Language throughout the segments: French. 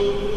Thank you.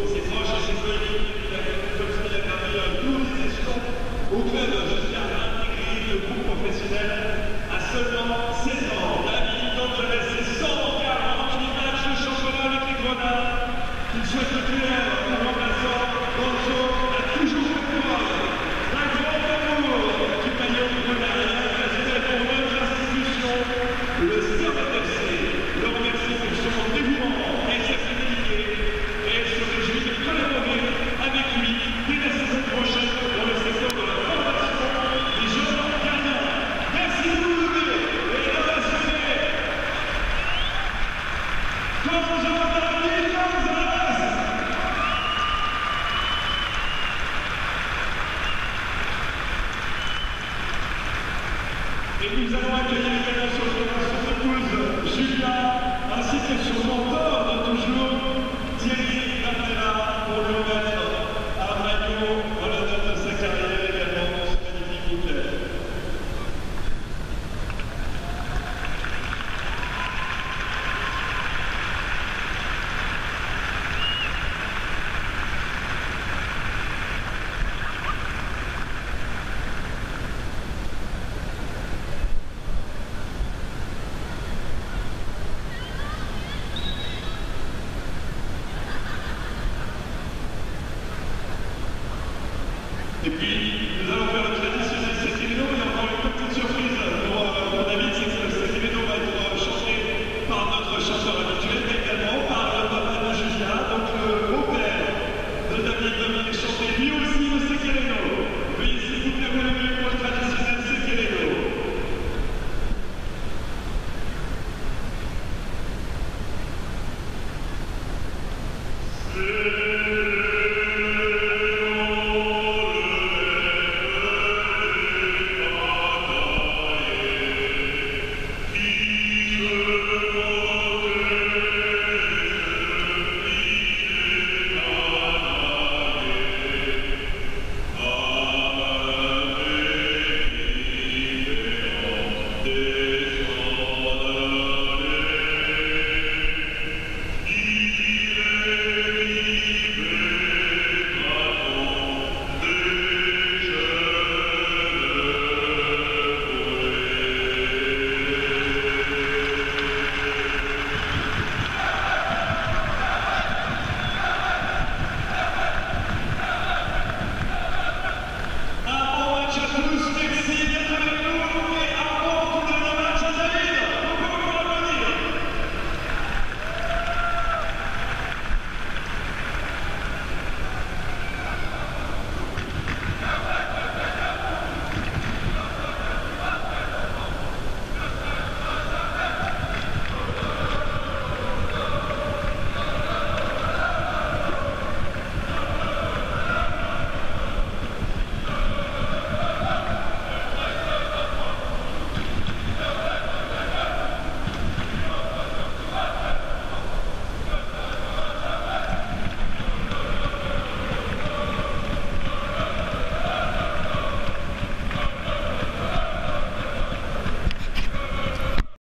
Et nous allons accueillir les sur de Toulouse, Julien, ainsi que son mentor, Et puis, nous allons faire le traditionnel Sacrimeno. Il y a encore une petite surprise euh, euh, pour, David, c'est que va être euh, chanté par notre chanteur habituel, également par le papa de Julia, donc le beau-père de David Domingue, chanté lui aussi le Sacrimeno. Veuillez s'il vous plaît vous pour le traditionnel Sacrimeno.